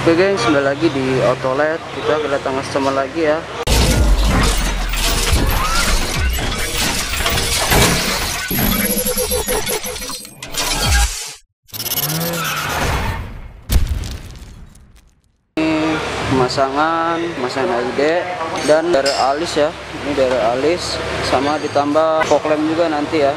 Oke guys, kembali lagi di Autolet. Kita kedatangan customer lagi ya. Ini pemasangan, pemasangan LED dan dari alis ya. Ini dari alis sama ditambah fog lamp juga nanti ya.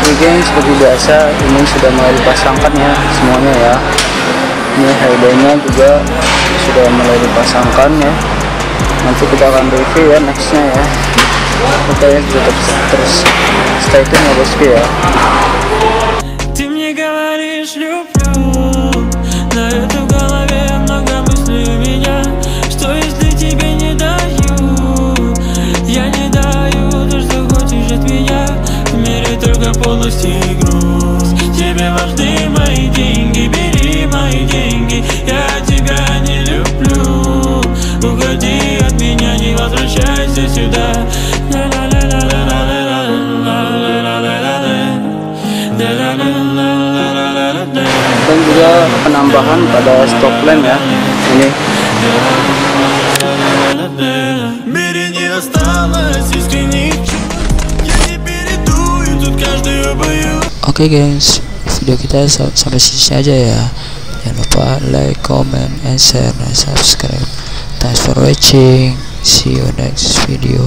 Oke geng, seperti biasa ini sudah mulai dipasangkan ya semuanya ya. Ini hidenya juga sudah mulai dipasangkan ya. Nanti kita akan review ya nextnya ya. Oke ya, tetap terus stay tune ya bosku ya. Ты мне говоришь люблю На это полностью и груз. Тебе важны мои деньги Бери мои деньги. Я тебя не люблю. Уходи от меня, не возвращайся сюда. Dan juga penambahan pada stop lamp ya. Ini. Осталось Oke okay guys, video kita sampai sini aja ya. Jangan lupa like, comment, and share, dan subscribe. Thanks for watching. See you next video.